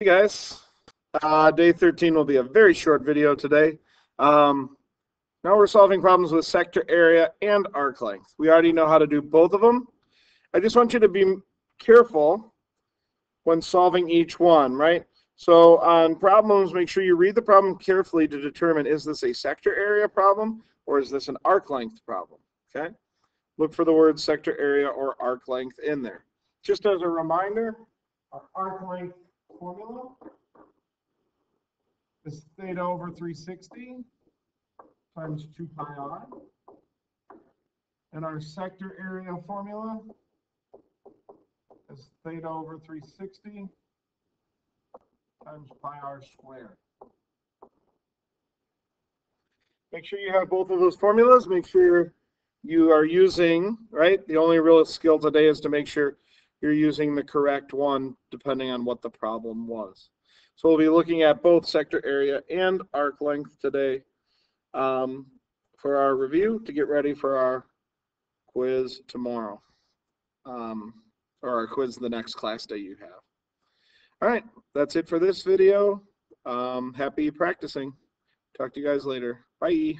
Hey guys, uh, day 13 will be a very short video today. Um, now we're solving problems with sector area and arc length. We already know how to do both of them. I just want you to be careful when solving each one, right? So on problems, make sure you read the problem carefully to determine is this a sector area problem or is this an arc length problem, okay? Look for the word sector area or arc length in there. Just as a reminder, our arc length formula is theta over 360 times 2 pi r. And our sector area formula is theta over 360 times pi r squared. Make sure you have both of those formulas. Make sure you are using, right? The only real skill today is to make sure you're using the correct one depending on what the problem was. So we'll be looking at both sector area and arc length today um, for our review to get ready for our quiz tomorrow. Um, or our quiz the next class day you have. All right, that's it for this video. Um, happy practicing. Talk to you guys later. Bye.